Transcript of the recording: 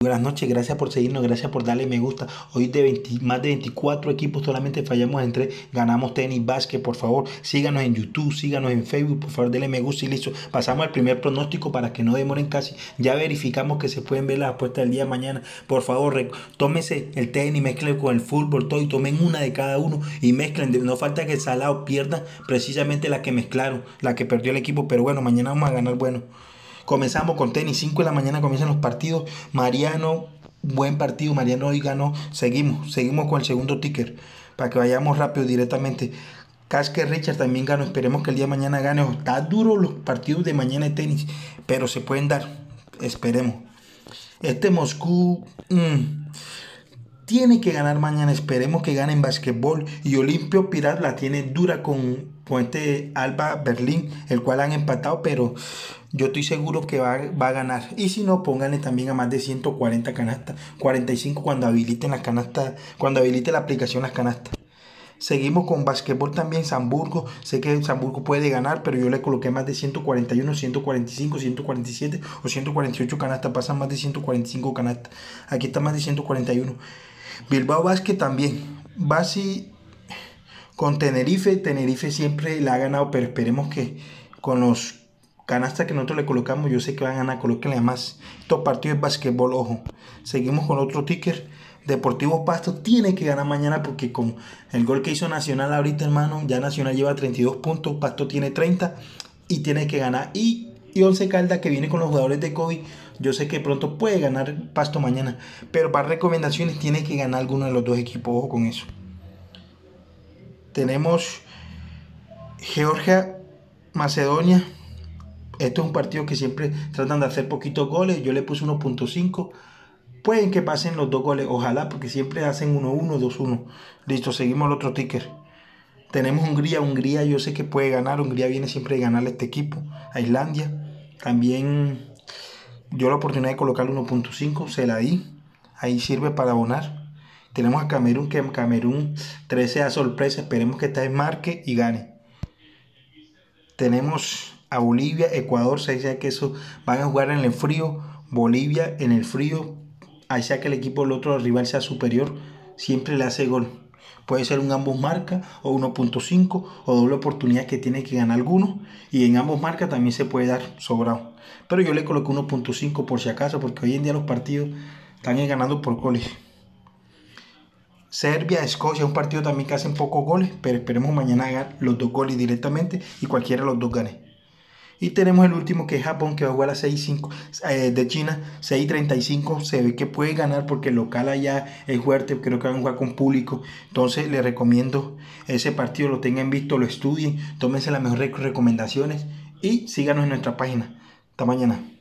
Buenas noches, gracias por seguirnos, gracias por darle me gusta. Hoy de más de 24 equipos solamente fallamos entre ganamos tenis, básquet, por favor, síganos en YouTube, síganos en Facebook, por favor, denle me gusta y listo. Pasamos al primer pronóstico para que no demoren casi. Ya verificamos que se pueden ver las apuestas del día de mañana. Por favor, tómese el tenis, mezclen con el fútbol, todo y tomen una de cada uno y mezclen. No falta que el salado pierda precisamente la que mezclaron, la que perdió el equipo, pero bueno, mañana vamos a ganar bueno. Comenzamos con tenis, 5 de la mañana comienzan los partidos. Mariano, buen partido, Mariano hoy ganó. Seguimos, seguimos con el segundo ticker para que vayamos rápido directamente. Casque Richard también ganó, esperemos que el día de mañana gane. Está duro los partidos de mañana de tenis, pero se pueden dar, esperemos. Este Moscú mm, tiene que ganar mañana, esperemos que gane en basquetbol. Y Olimpio Pirat la tiene dura con, este Alba Berlín, el cual han empatado, pero yo estoy seguro que va, a ganar. Y si no, pónganle también a más de 140 canastas. 45 cuando habiliten las canastas, cuando habilite la aplicación las canastas. Seguimos con basquetbol también, Hamburgo. Sé que Hamburgo puede ganar, pero yo le coloqué más de 141, 145, 147 o 148 canastas. Pasan más de 145 canastas. Aquí está más de 141. Bilbao Basket también. Basi con Tenerife. Tenerife siempre la ha ganado, pero esperemos que con los canasta que nosotros le colocamos, yo sé que van a ganar, colóquenle más. Estos partidos de básquetbol, ojo. Seguimos con otro ticker. Deportivo Pasto tiene que ganar mañana porque con el gol que hizo Nacional ahorita, hermano, ya Nacional lleva 32 puntos, Pasto tiene 30 y tiene que ganar. Y, y Once Calda que viene con los jugadores de COVID, yo sé que pronto puede ganar Pasto mañana, pero para recomendaciones tiene que ganar alguno de los dos equipos, con eso. Tenemos Georgia, Macedonia, esto es un partido que siempre tratan de hacer poquitos goles. Yo le puse 1.5. Pueden que pasen los dos goles, ojalá, porque siempre hacen 1-1, 2-1. Listo, seguimos el otro ticker. Tenemos Hungría. Hungría yo sé que puede ganar. Hungría viene siempre a ganarle a este equipo. A Islandia. También yo la oportunidad de colocar 1.5. Se la di. Ahí sirve para abonar. Tenemos a Camerún, que Camerún 13 a sorpresa. Esperemos que esta vez marque y gane. Tenemos a Bolivia, Ecuador, se dice que eso van a jugar en el frío, Bolivia en el frío, ahí sea que el equipo del otro rival sea superior, siempre le hace gol. Puede ser un ambos marca o 1.5 o doble oportunidad que tiene que ganar alguno. Y en ambos marcas también se puede dar sobrado. Pero yo le coloco 1.5 por si acaso, porque hoy en día los partidos están ganando por goles. Serbia, Escocia, un partido también que hacen pocos goles, pero esperemos mañana ganar los dos goles directamente y cualquiera de los dos gane. Y tenemos el último que es Japón, que va a jugar a 6-5 eh, de China, 6-35. Se ve que puede ganar porque el local allá es fuerte, creo que van a jugar con público. Entonces les recomiendo ese partido, lo tengan visto, lo estudien, tómense las mejores recomendaciones y síganos en nuestra página. Hasta mañana.